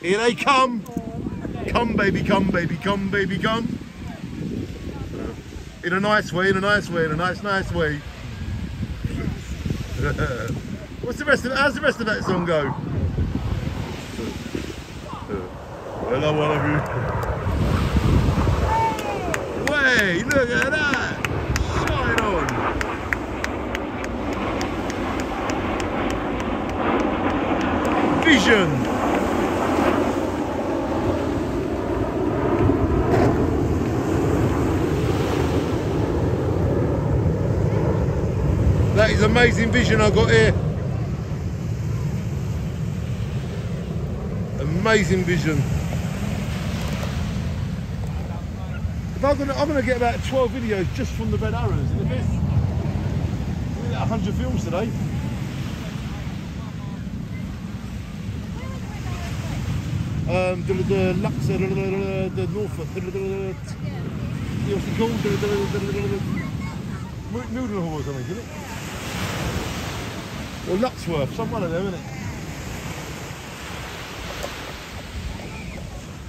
Here they come. Come, baby, come, baby, come, baby, come. In a nice way, in a nice way, in a nice, nice way. What's the rest of How's the rest of that song go? Well, I wanna be. Way, look at that! Shine on! That is amazing vision I got here. Amazing vision. If I'm gonna, I'm gonna get about 12 videos just from the Red Arrows. It's we got 100 films today. Um, the, the Lux, the, the, the Norfolk, the, the, the, what's it called? The, the, the, the, the, the, Mildenhall or something, isn't it? Or Luxworth, some one of them, isn't it?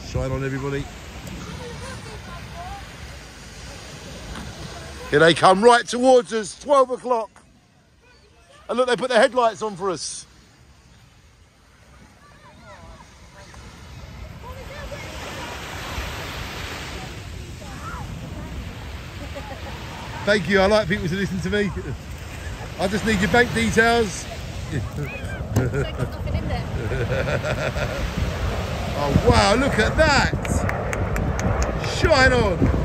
Shine on everybody. Here they come right towards us, 12 o'clock. And look, they put the headlights on for us. Thank you, I like people to listen to me. I just need your bank details. oh wow, look at that! Shine on!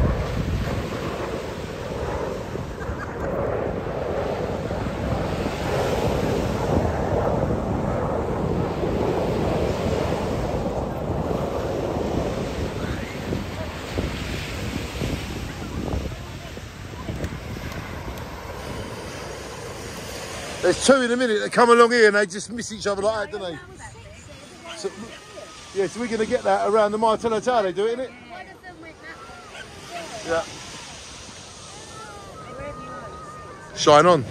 There's two in a minute that come along here and they just miss each other like that, don't they? So, yeah, so we're going to get that around the Martello Tower, they do it, innit? Yeah. Shine on.